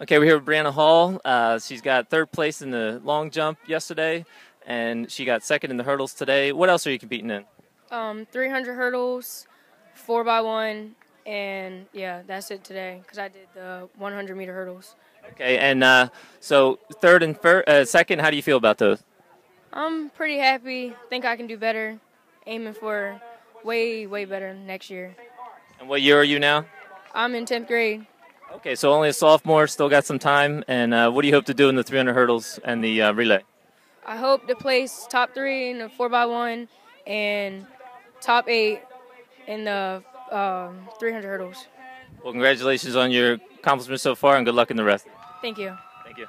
Okay, we're here with Briana Hall. Uh, she's got third place in the long jump yesterday, and she got second in the hurdles today. What else are you competing in? Um, 300 hurdles, four by one, and yeah, that's it today because I did the 100 meter hurdles. Okay, and uh, so third and fir- uh, second, how do you feel about those? I'm pretty happy. Think I can do better. Aiming for way, way better next year. And what year are you now? I'm in 10th grade. Okay, so only a sophomore, still got some time. And uh, what do you hope to do in the 300 hurdles and the uh, relay? I hope to place top three in the 4x1 and top eight in the um, 300 hurdles. Well, congratulations on your accomplishments so far, and good luck in the rest. Thank you. Thank you.